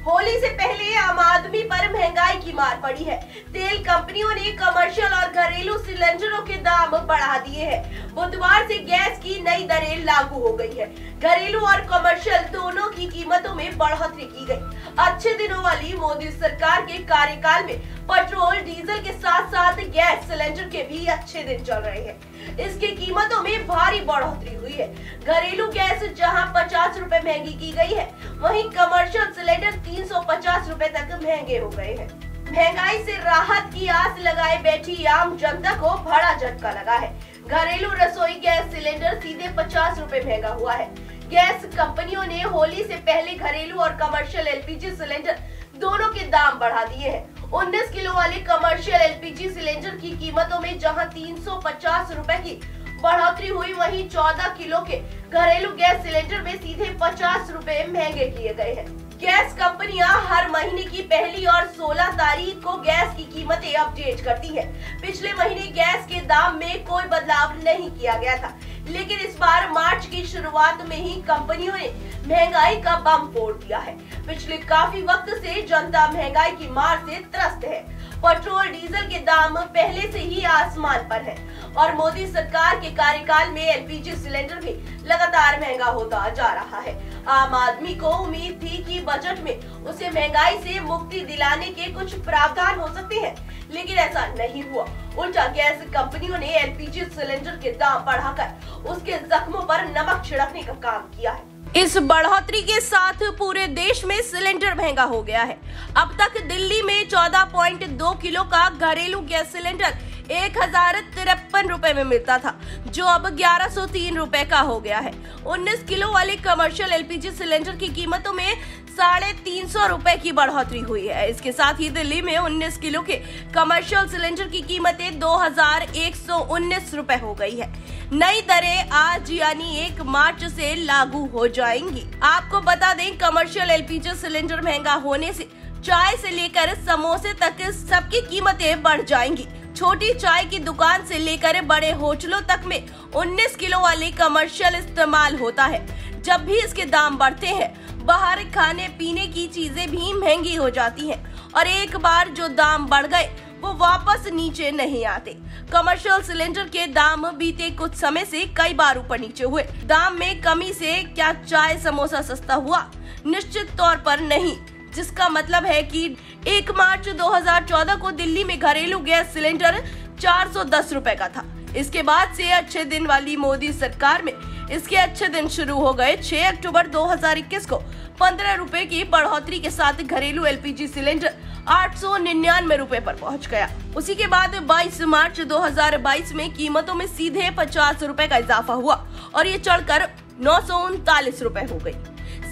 होली से पहले आम आदमी पर महँगाई की मार पड़ी है। तेल कंपनियों ने कमर्शियल और घरेलू सिलेंडरों के दाम बढ़ा दिए हैं। बुधवार से गैस की नई दरें लागू हो गई है। घरेलू और कमर्शियल दोनों की कीमतों में बढ़ोतरी की गई। अच्छे दिनों वाली मोदी सरकार के कार्यकाल में पेट्रोल, डीजल के साथ साथ गैस सिलेंडर के भी अच्छे दिन चल रहे हैं। इसकी कीमतों में भारी बढ़ोतरी हुई है। घरेलू गैस, जहाँ पचास रूपए महँगी की गई है, वहीं कमर्शियल सिलेंडर तीन सौ तक महँगे हो गए हैं। महँगाई से राहत की आस लगाए बैठी आम जनता को बड़ा झटका लगा है। घरेलू रसोई गैस सिलेंडर सीधे पचास रूपए महँगा हुआ है। गैस कंपनियों ने होली से पहले घरेलू और कमर्शियल एलपीजी सिलेंडर दोनों के दाम बढ़ा दिए हैं। 19 किलो वाले कमर्शियल एलपीजी सिलेंडर की कीमतों में जहाँ 350 रुपए की बढ़ोतरी हुई, वहीं 14 किलो के घरेलू गैस सिलेंडर में सीधे 50 रुपए महँगे किए गए हैं। गैस कंपनियाँ हर महीने की पहली और 16 तारीख को गैस की कीमतें अपडेट करती है। पिछले महीने गैस के दाम में कोई बदलाव नहीं किया गया था। लेकिन इस बार मार्च की शुरुआत में ही कंपनियों ने महँगाई का बम फोड़ दिया है। पिछले काफ़ी वक्त से जनता महँगाई की मार से त्रस्त है। पेट्रोल, डीजल के दाम पहले से ही आसमान पर है और मोदी सरकार के कार्यकाल में एलपीजी सिलेंडर भी लगातार महँगा होता जा रहा है। आम आदमी को उम्मीद थी कि बजट में उसे महँगाई से मुक्ति दिलाने के कुछ प्रावधान हो सकते हैं, लेकिन ऐसा नहीं हुआ। उल्टा गैस कंपनियों ने एलपीजी सिलेंडर के दाम बढ़ाकर उसके जख्मों पर नमक छिड़कने का काम किया है। इस बढ़ोतरी के साथ पूरे देश में सिलेंडर महँगा हो गया है। अब तक दिल्ली में 14.2 किलो का घरेलू गैस सिलेंडर एक हज़ार तिरपन रूपए में मिलता था, जो अब ग्यारह सौ तीन रूपए का हो गया है। 19 किलो वाले कमर्शियल एलपीजी सिलेंडर की कीमतों में साढ़े तीन सौ रूपए की बढ़ोतरी हुई है। इसके साथ ही दिल्ली में 19 किलो के कमर्शियल सिलेंडर की कीमतें दो हज़ार एक सौ उन्नीस रूपए हो गई है। नई दरें आज यानी एक मार्च से लागू हो जाएँगी। आपको बता दें कमर्शियल एलपीजी सिलेंडर महँगा होने से, चाय से लेकर समोसे तक सबकी कीमतें बढ़ जाएँगी। छोटी चाय की दुकान से लेकर बड़े होटलों तक में 19 किलो वाले कमर्शियल इस्तेमाल होता है। जब भी इसके दाम बढ़ते हैं, बाहर खाने पीने की चीज़ें भी महँगी हो जाती हैं और एक बार जो दाम बढ़ गए, वो वापस नीचे नहीं आते। कमर्शियल सिलेंडर के दाम बीते कुछ समय से कई बार ऊपर नीचे हुए। दाम में कमी से क्या चाय समोसा सस्ता हुआ? निश्चित तौर पर नहीं, जिसका मतलब है कि 1 मार्च 2014 को दिल्ली में घरेलू गैस सिलेंडर चार सौ का था। इसके बाद से अच्छे दिन वाली मोदी सरकार में इसके अच्छे दिन शुरू हो गए। 6 अक्टूबर 2021 को पंद्रह रूपए की बढ़ोतरी के साथ घरेलू एलपीजी सिलेंडर आठ सौ निन्यानवे रूपए पर पहुँच गया। उसी के बाद 22 मार्च 2022 में कीमतों में सीधे पचास रूपए का इजाफा हुआ और ये चढ़कर नौ सौ उनतालीस रूपए हो गई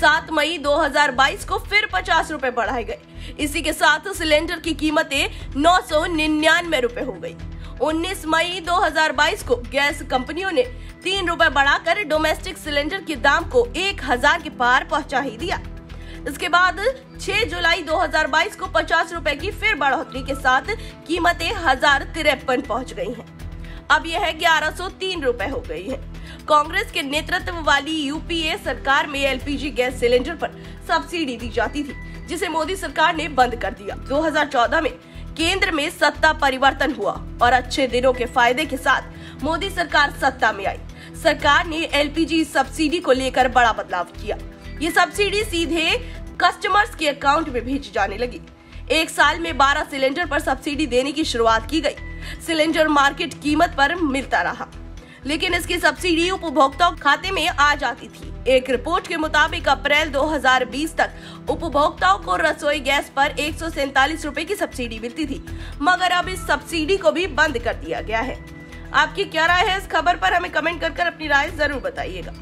सात मई 2022 को फिर पचास रूपए बढ़ाए गए। इसी के साथ सिलेंडर की कीमतें नौ सौ निन्यानवे रूपए हो गई 19 मई 2022 को गैस कंपनियों ने तीन रूपए बढ़ाकर डोमेस्टिक सिलेंडर के दाम को एक हज़ार के पार पहुँचा ही दिया। इसके बाद 6 जुलाई 2022 को पचास रूपए की फिर बढ़ोतरी के साथ कीमतें हज़ार तिरपन पहुँच गई है। अब यह ग्यारह सौ तीन रूपए हो गई है। कांग्रेस के नेतृत्व वाली यूपीए सरकार में एलपीजी गैस सिलेंडर पर सब्सिडी दी जाती थी, जिसे मोदी सरकार ने बंद कर दिया। 2014 में केंद्र में सत्ता परिवर्तन हुआ और अच्छे दिनों के फ़ायदे के साथ मोदी सरकार सत्ता में आई। सरकार ने एलपीजी सब्सिडी को लेकर बड़ा बदलाव किया। ये सब्सिडी सीधे कस्टमर्स के अकाउंट में भेजी जाने लगी। एक साल में 12 सिलेंडर पर सब्सिडी देने की शुरुआत की गई। सिलेंडर मार्केट कीमत पर मिलता रहा। लेकिन इसकी सब्सिडी उपभोक्ताओं खाते में आ जाती थी। एक रिपोर्ट के मुताबिक अप्रैल 2020 तक उपभोक्ताओं को रसोई गैस पर एक सौ की सब्सिडी मिलती थी मगर अब इस सब्सिडी को भी बंद कर दिया गया है। आपकी क्या राय है इस खबर पर हमें कमेंट कर, कर अपनी राय ज़रूर बताइएगा।